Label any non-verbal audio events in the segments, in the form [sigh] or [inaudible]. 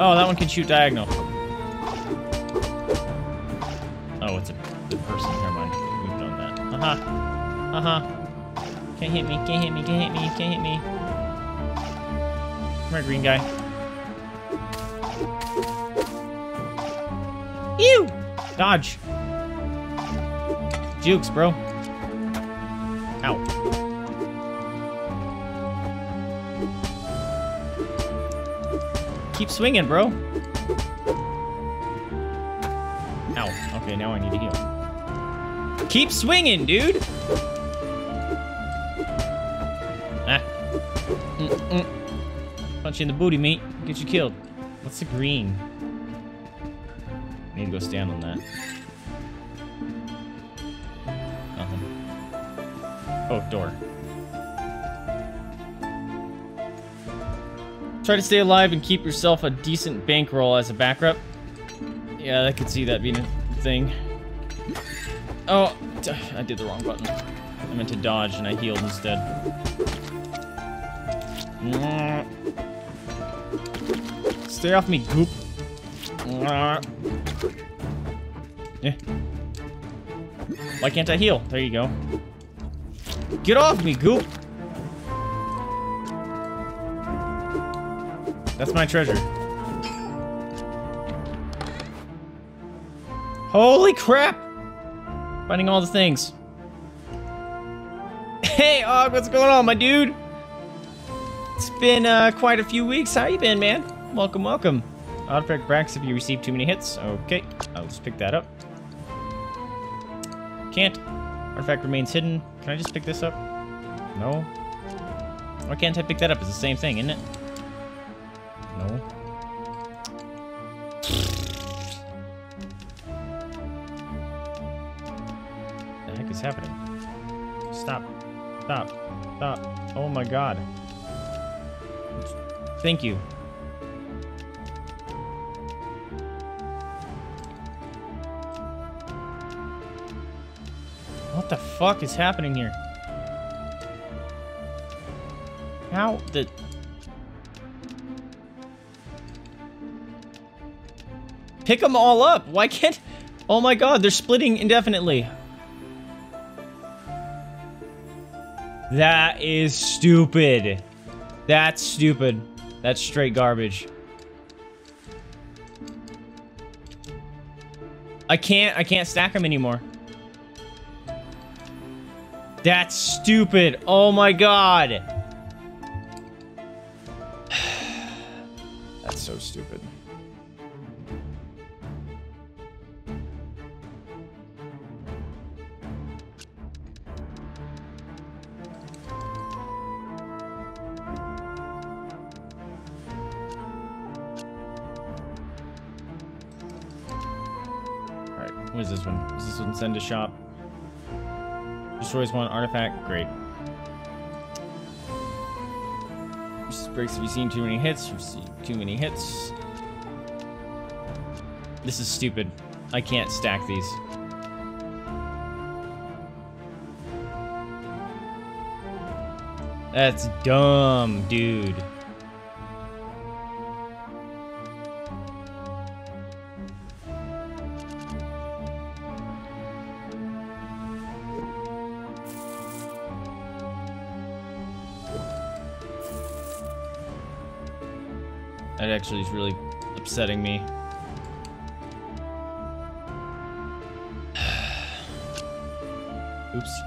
Oh, that one can shoot diagonal. Oh, it's a the person. Never mind. We've done that. Haha. Haha. Can't hit me. Can't hit me. Can't hit me. Can't hit me. Come here, green guy. Ew! Dodge. Jukes, bro. Keep swinging, bro. Ow. Okay, now I need to heal. Keep swinging, dude! Ah. Mm -mm. Punch you in the booty, mate. Get you killed. What's the green? I need to go stand on that. Nothing. Oh, door. Try to stay alive and keep yourself a decent bankroll as a backup. Yeah, I could see that being a thing. Oh, I did the wrong button. I meant to dodge and I healed instead. Stay off me, goop. Yeah. Why can't I heal? There you go. Get off me, goop! That's my treasure. Holy crap! Finding all the things. Hey, Og, what's going on, my dude? It's been uh, quite a few weeks. How you been, man? Welcome, welcome. Artifact breaks if you receive too many hits. Okay, I'll just pick that up. Can't. Artifact remains hidden. Can I just pick this up? No. Why can't I pick that up? It's the same thing, isn't it? God. Thank you. What the fuck is happening here? How the... Pick them all up! Why can't... Oh my god, they're splitting indefinitely. That is stupid. That's stupid. That's straight garbage. I can't, I can't stack them anymore. That's stupid. Oh my god. [sighs] That's so stupid. What is this one? Is this one send to shop? Destroys one artifact. Great. Breaks if you've seen too many hits. You've seen too many hits. This is stupid. I can't stack these. That's dumb, dude. That actually is really upsetting me. [sighs] Oops.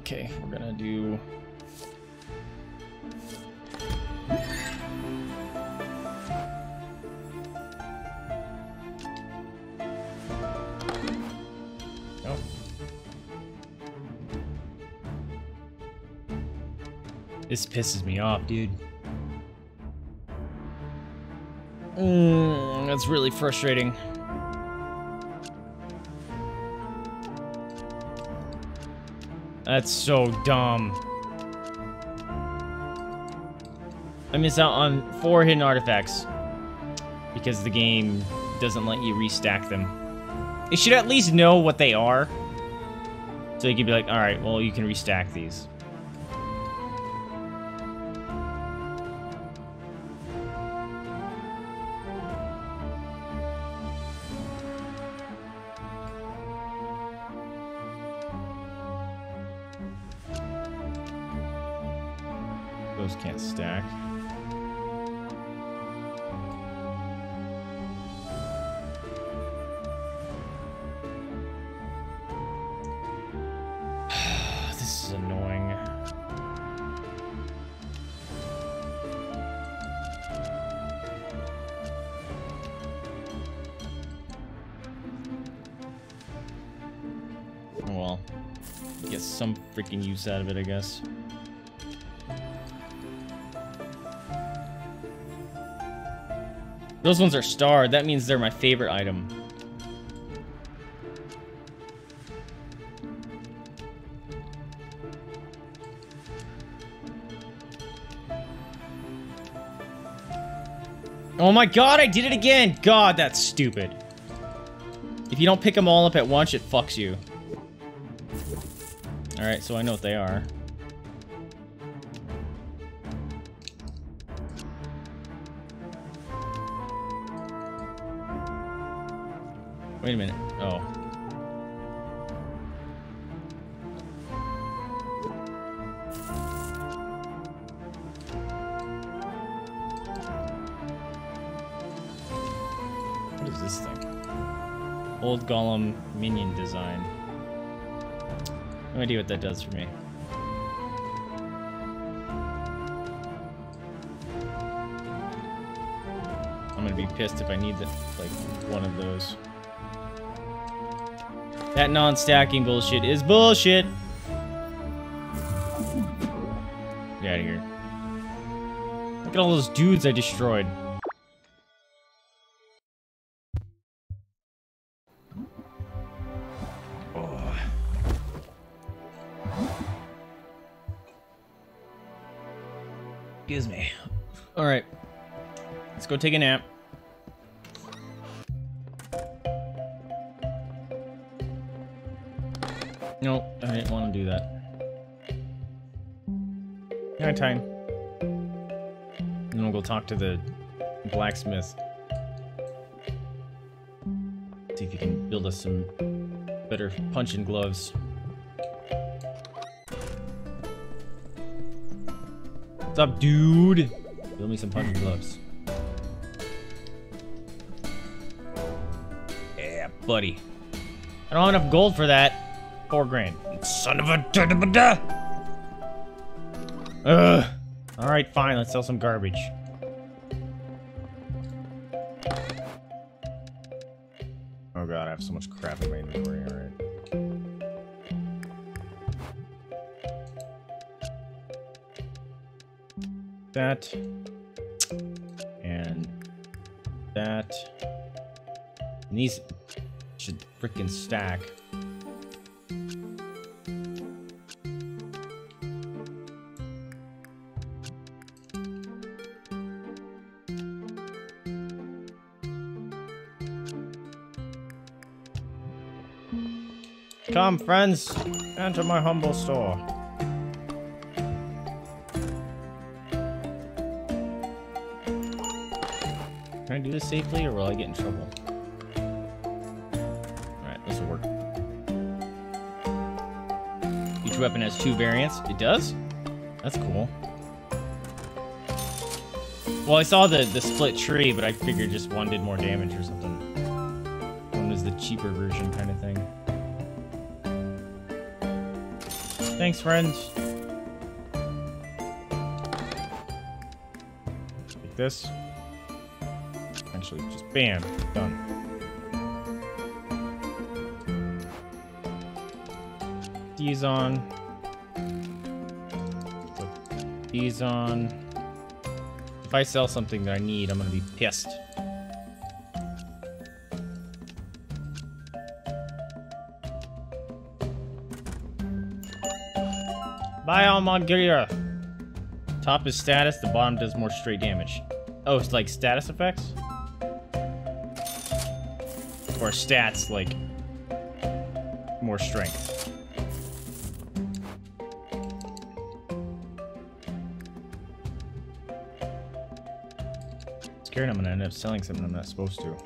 Okay, we're gonna do. This pisses me off, dude. Mm, that's really frustrating. That's so dumb. I miss out on four hidden artifacts because the game doesn't let you restack them. It should at least know what they are. So you could be like, alright, well, you can restack these. Get some freaking use out of it, I guess. Those ones are starred. That means they're my favorite item. Oh my god, I did it again! God, that's stupid. If you don't pick them all up at once, it fucks you. Alright, so I know what they are. Wait a minute. Oh. What is this thing? Old Golem minion design. No idea what that does for me. I'm gonna be pissed if I need the, like one of those. That non-stacking bullshit is bullshit. Get out of here. Look at all those dudes I destroyed. Excuse me. All right. Let's go take a nap. Nope, I didn't want to do that. Night time. Then we'll go talk to the blacksmith. See if he can build us some better punching gloves. Up, dude? Build me some punching gloves. Yeah, buddy. I don't have enough gold for that. Four grand. Son of a da da da. Ugh. All right, fine. Let's sell some garbage. That and that. And these should freaking stack. Come, friends, enter my humble store. This safely, or will I get in trouble? Alright, this will work. Each weapon has two variants. It does? That's cool. Well, I saw the, the split tree, but I figured just one did more damage or something. One was the cheaper version kind of thing. Thanks, friends. This. Actually, just bam, done. These on. Put these on. If I sell something that I need, I'm gonna be pissed. Buy all my gear. Top is status, the bottom does more straight damage. Oh, it's like status effects? Or stats, like more strength. Scared I'm gonna end up selling something I'm not supposed to.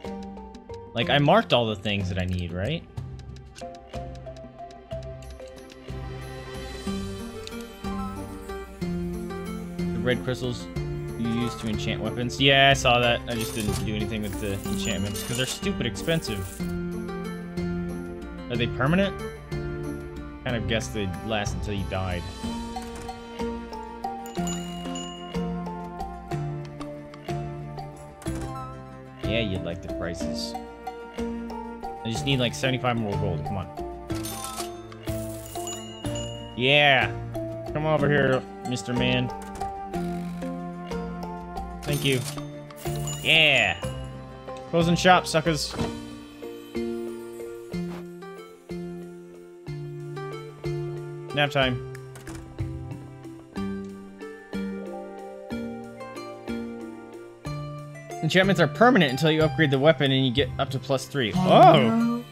Like, I marked all the things that I need, right? The red crystals to enchant weapons. Yeah, I saw that. I just didn't do anything with the enchantments because they're stupid expensive. Are they permanent? Kind of guessed they'd last until you died. Yeah, you'd like the prices. I just need like 75 more gold. Come on. Yeah. Come over here, Mr. Man. Thank you. Yeah. Closing shop, suckers. Nap time. Enchantments are permanent until you upgrade the weapon and you get up to plus three. Oh! oh!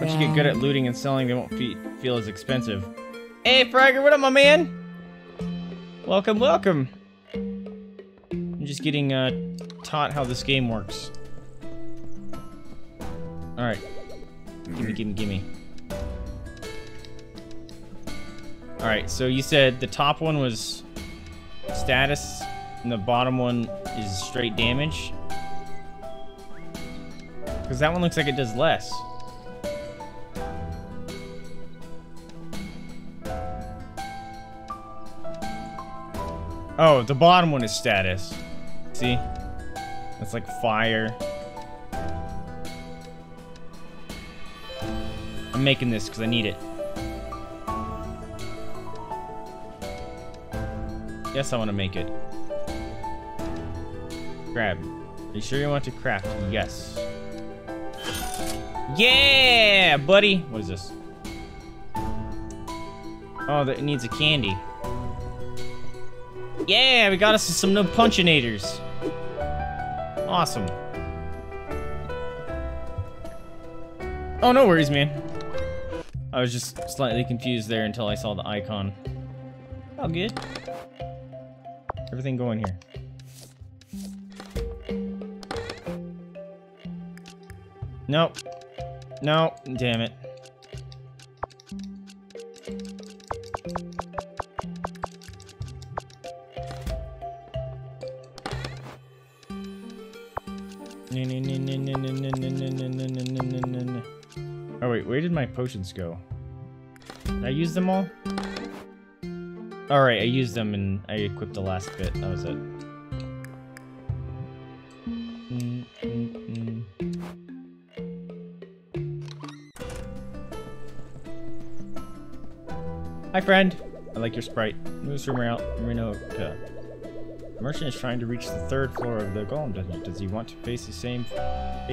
Once you get good at looting and selling, they won't fe feel as expensive. Hey, Fragger, what up, my man? Welcome, welcome. Just getting uh, taught how this game works. Alright. Gimme, gimme, gimme. Alright, so you said the top one was status, and the bottom one is straight damage. Because that one looks like it does less. Oh, the bottom one is status. See? That's like fire. I'm making this because I need it. Yes, I want to make it. Grab. Are you sure you want to craft? Yes. Yeah, buddy! What is this? Oh, that needs a candy. Yeah, we got us some new punchinators. Awesome. Oh, no worries, man. I was just slightly confused there until I saw the icon. Oh, good. Everything going here. Nope. No, damn it. Oh wait, where did my potions go? Did I use them all? Alright, I used them and I equipped the last bit. That was it. Mm, mm, mm. Hi, friend. I like your sprite. Moves from Reno. The merchant is trying to reach the third floor of the Golem Dungeon. Does he want to face the same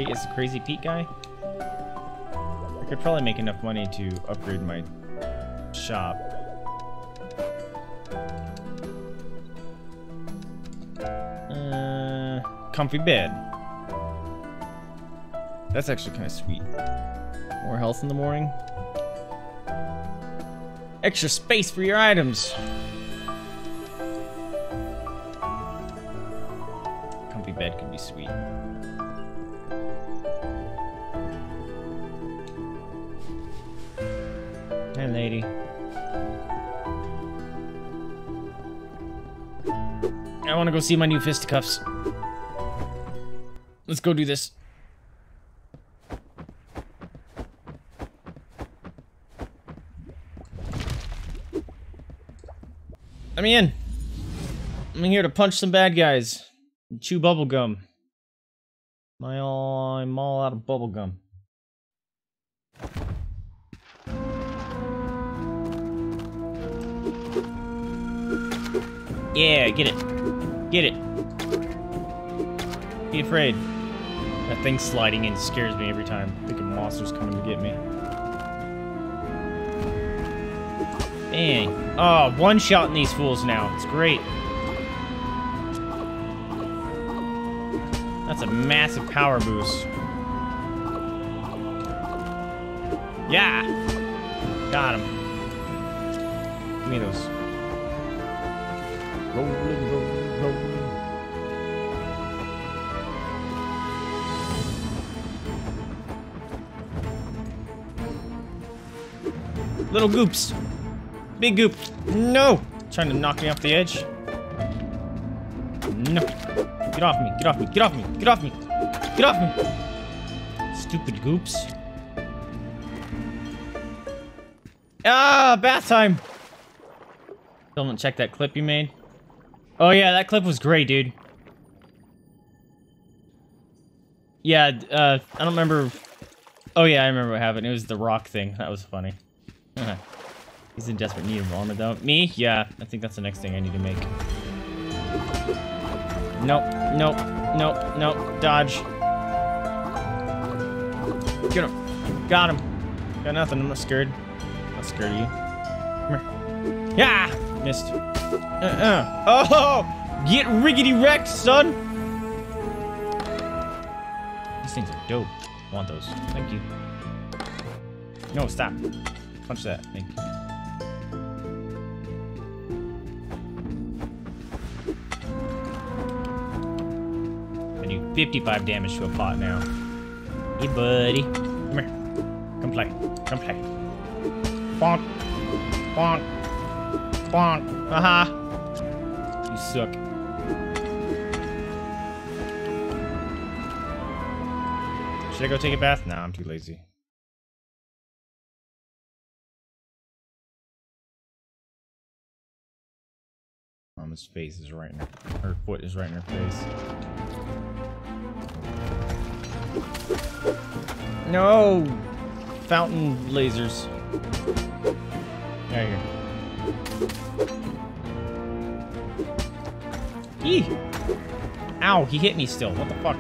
as the Crazy Pete guy? I could probably make enough money to upgrade my shop. Uh, comfy bed. That's actually kind of sweet. More health in the morning. Extra space for your items. Comfy bed can be sweet. Hey, lady. I want to go see my new fisticuffs. Let's go do this. Let me in. I'm here to punch some bad guys. Chew bubblegum. My all I'm all out of bubblegum. Yeah, get it. Get it. Be afraid. That thing sliding in scares me every time. I think a monster's coming to get me. Dang. Oh, one shot in these fools now. It's great. That's a massive power boost. Yeah! Got him. Give me those. Rolling, rolling, rolling. Little goops. Big goop. No! Trying to knock me off the edge. No. Get off me. Get off me. Get off me. Get off me. Get off me. Stupid goops. Ah, bath time. Haven't checked that clip you made. Oh yeah, that clip was great, dude. Yeah, uh, I don't remember. Oh yeah, I remember what happened. It was the rock thing. That was funny. He's in desperate need of armor, though. Me? Yeah, I think that's the next thing I need to make. Nope, nope, nope, nope. Dodge. Get him. Got him. Got nothing. I'm not scared. I'm not scared of you. Come here. Yeah! Missed. Uh-uh. Oh! Get riggedy wrecked, son! These things are dope. I want those. Thank you. No, stop. Punch that. Thank you. I do 55 damage to a pot now. Hey, buddy. Come here. Come play. Come play. Bonk. Bonk. Bonk. Haha. Uh-huh. You suck. Should I go take a bath? Nah, I'm too lazy. Mama's face is right in her, her foot is right in her face. No! Fountain lasers. Out here. Eee! Ow, he hit me still. What the fuck?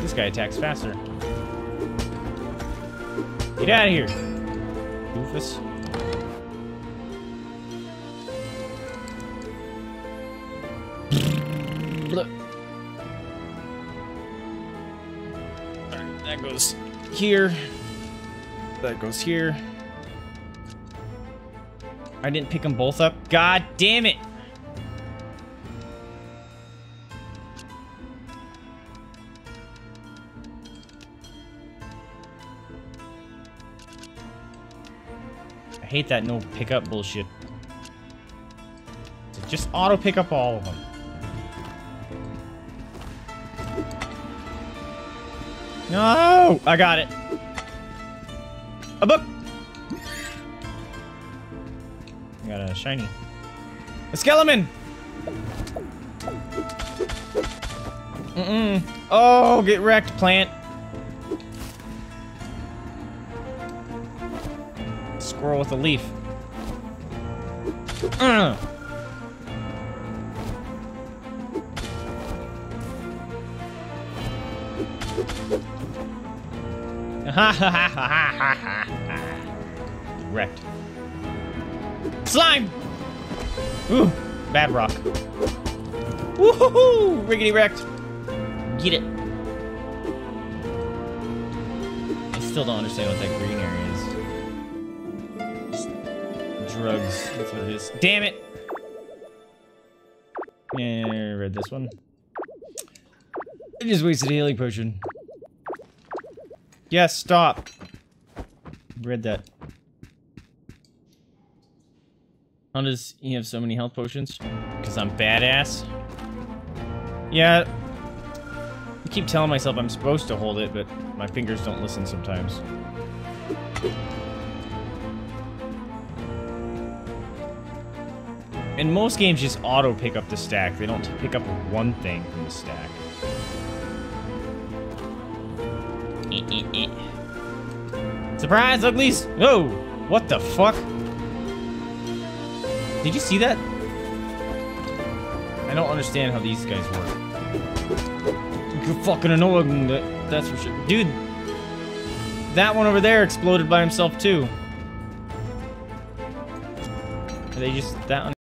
This guy attacks faster. Get out of here, doofus. Look. Alright, that goes here. That goes here. I didn't pick them both up. God damn it! I hate that no pickup bullshit. Just auto pick up all of them. No! I got it. A book! I got a shiny. A skeleton! Mm-mm. Oh, get wrecked, plant. Squirrel with a leaf. Uh. Ha ha ha ha ha ha ha. Wrecked. Slime! Ooh, bad rock. Woohoo! Riggedy wrecked. Get it. I still don't understand what that green area is. Just drugs. That's what it is. Damn it! Yeah, read this one. I just wasted a healing potion. Yes, stop. Read that. How does he have so many health potions? Because I'm badass? Yeah. I keep telling myself I'm supposed to hold it, but my fingers don't listen sometimes. And most games, just auto pick up the stack. They don't pick up one thing from the stack. Eh, eh, eh. Surprise, uglies! Oh, what the fuck? Did you see that? I don't understand how these guys work. You're fucking annoying, that's for sure. Dude, that one over there exploded by himself too. Are they just, that one?